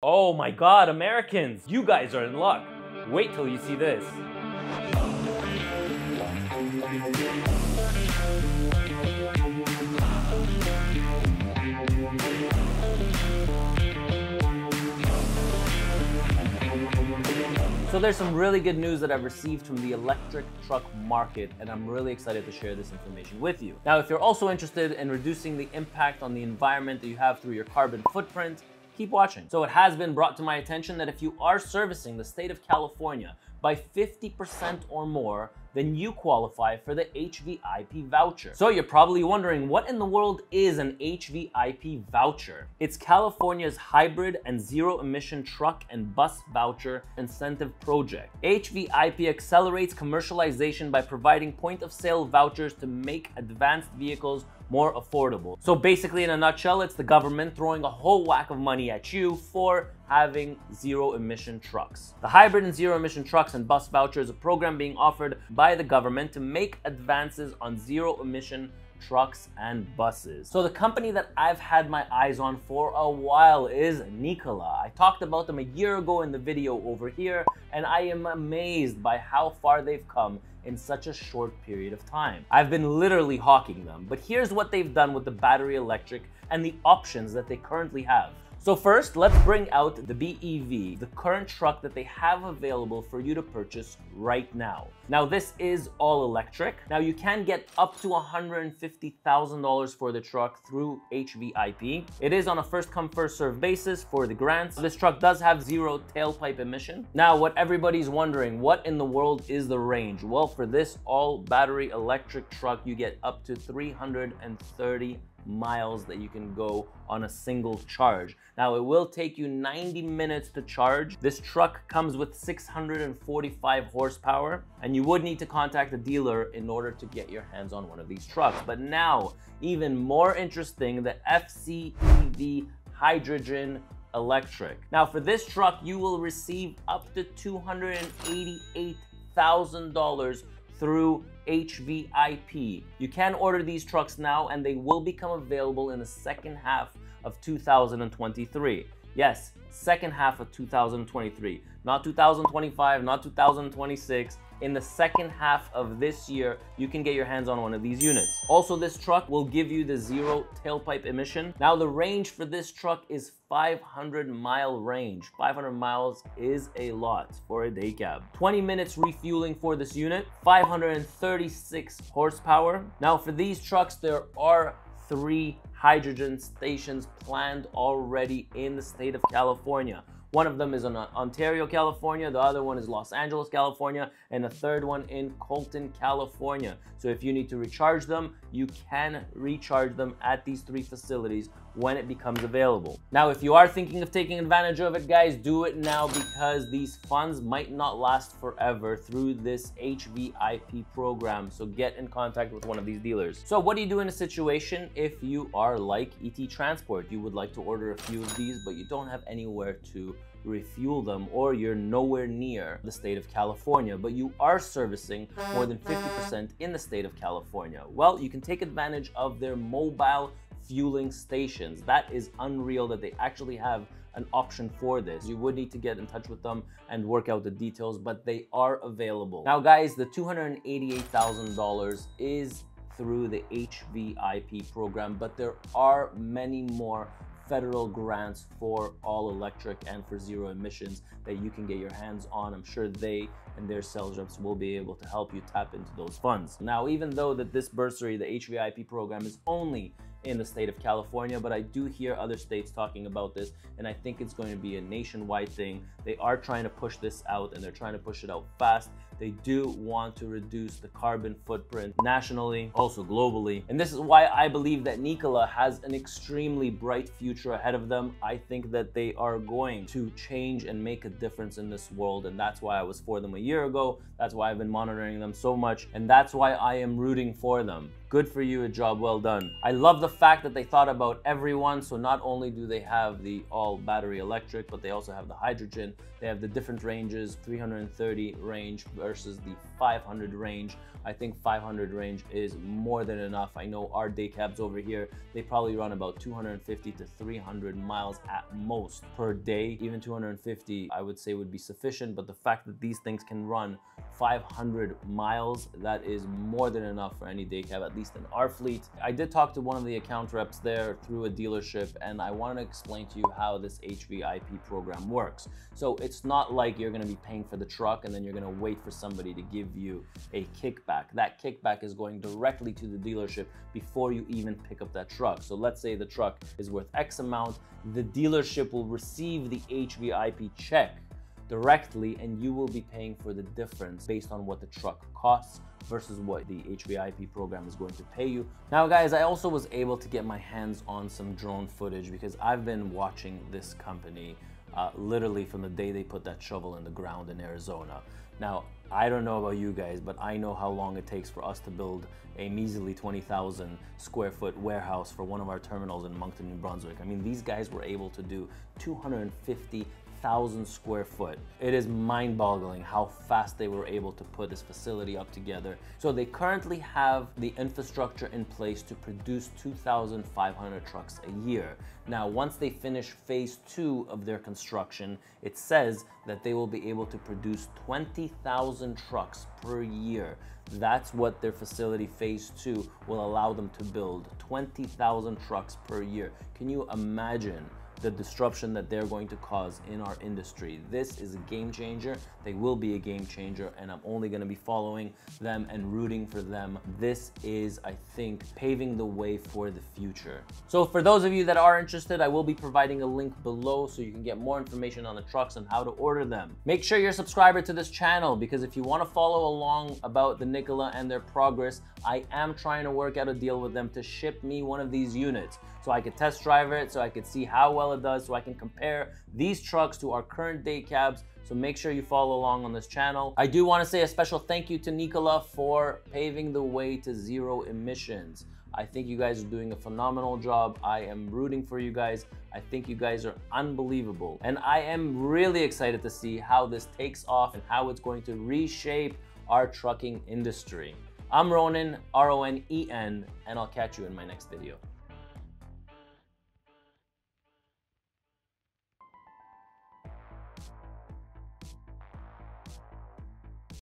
Oh my god, Americans! You guys are in luck! Wait till you see this. So there's some really good news that I've received from the electric truck market, and I'm really excited to share this information with you. Now, if you're also interested in reducing the impact on the environment that you have through your carbon footprint, keep watching. So it has been brought to my attention that if you are servicing the state of California by 50% or more, then you qualify for the HVIP voucher. So you're probably wondering, what in the world is an HVIP voucher? It's California's hybrid and zero emission truck and bus voucher incentive project. HVIP accelerates commercialization by providing point of sale vouchers to make advanced vehicles more affordable. So basically in a nutshell, it's the government throwing a whole whack of money at you for having zero emission trucks. The hybrid and zero emission trucks and bus voucher is a program being offered by the government to make advances on zero emission trucks and buses. So the company that I've had my eyes on for a while is Nikola. I talked about them a year ago in the video over here, and I am amazed by how far they've come in such a short period of time. I've been literally hawking them, but here's what they've done with the battery electric and the options that they currently have. So first, let's bring out the BEV, the current truck that they have available for you to purchase right now. Now this is all electric. Now you can get up to $150,000 for the truck through HVIP. It is on a first come first serve basis for the grants. This truck does have zero tailpipe emission. Now what everybody's wondering, what in the world is the range? Well, for this all battery electric truck, you get up to 330 miles that you can go on a single charge. Now it will take you 90 minutes to charge. This truck comes with 645 horsepower and you would need to contact a dealer in order to get your hands on one of these trucks. But now, even more interesting, the FCEV hydrogen electric. Now for this truck, you will receive up to $288,000 through HVIP. You can order these trucks now and they will become available in the second half of 2023. Yes, second half of 2023, not 2025, not 2026, in the second half of this year, you can get your hands on one of these units. Also, this truck will give you the zero tailpipe emission. Now, the range for this truck is 500 mile range. 500 miles is a lot for a day cab. 20 minutes refueling for this unit, 536 horsepower. Now, for these trucks, there are three hydrogen stations planned already in the state of California. One of them is in Ontario, California. The other one is Los Angeles, California. And the third one in Colton, California. So if you need to recharge them, you can recharge them at these three facilities when it becomes available. Now, if you are thinking of taking advantage of it, guys, do it now because these funds might not last forever through this HVIP program. So get in contact with one of these dealers. So what do you do in a situation if you are like ET Transport? You would like to order a few of these, but you don't have anywhere to refuel them or you're nowhere near the state of California, but you are servicing more than 50% in the state of California. Well, you can take advantage of their mobile fueling stations. That is unreal that they actually have an option for this. You would need to get in touch with them and work out the details, but they are available. Now guys, the $288,000 is through the HVIP program, but there are many more federal grants for all electric and for zero emissions that you can get your hands on. I'm sure they and their sales reps will be able to help you tap into those funds. Now, even though that this bursary, the HVIP program is only in the state of California, but I do hear other states talking about this, and I think it's going to be a nationwide thing. They are trying to push this out, and they're trying to push it out fast. They do want to reduce the carbon footprint nationally, also globally. And this is why I believe that Nikola has an extremely bright future ahead of them. I think that they are going to change and make a difference in this world. And that's why I was for them a year ago. That's why I've been monitoring them so much. And that's why I am rooting for them. Good for you, a job well done. I love the fact that they thought about everyone. So not only do they have the all battery electric, but they also have the hydrogen. They have the different ranges, 330 range versus the 500 range. I think 500 range is more than enough. I know our day cabs over here, they probably run about 250 to 300 miles at most per day. Even 250, I would say would be sufficient, but the fact that these things can run 500 miles, that is more than enough for any day cab, at least in our fleet. I did talk to one of the account reps there through a dealership, and I want to explain to you how this HVIP program works. So it's not like you're going to be paying for the truck and then you're going to wait for somebody to give you a kickback. That kickback is going directly to the dealership before you even pick up that truck. So let's say the truck is worth X amount, the dealership will receive the HVIP check directly and you will be paying for the difference based on what the truck costs versus what the HVIP program is going to pay you. Now guys, I also was able to get my hands on some drone footage because I've been watching this company uh, literally from the day they put that shovel in the ground in Arizona. Now, I don't know about you guys, but I know how long it takes for us to build a measly 20,000 square foot warehouse for one of our terminals in Moncton, New Brunswick. I mean, these guys were able to do 250 thousand square foot. It is mind boggling how fast they were able to put this facility up together. So they currently have the infrastructure in place to produce 2,500 trucks a year. Now, once they finish phase two of their construction, it says that they will be able to produce 20,000 trucks per year. That's what their facility phase two will allow them to build 20,000 trucks per year. Can you imagine the disruption that they're going to cause in our industry. This is a game changer. They will be a game changer, and I'm only going to be following them and rooting for them. This is, I think, paving the way for the future. So, for those of you that are interested, I will be providing a link below so you can get more information on the trucks and how to order them. Make sure you're a subscriber to this channel because if you want to follow along about the Nikola and their progress, I am trying to work out a deal with them to ship me one of these units so I could test drive it, so I could see how well does, so I can compare these trucks to our current day cabs. So make sure you follow along on this channel. I do want to say a special thank you to Nikola for paving the way to zero emissions. I think you guys are doing a phenomenal job. I am rooting for you guys. I think you guys are unbelievable. And I am really excited to see how this takes off and how it's going to reshape our trucking industry. I'm Ronen, R O N E N, and I'll catch you in my next video.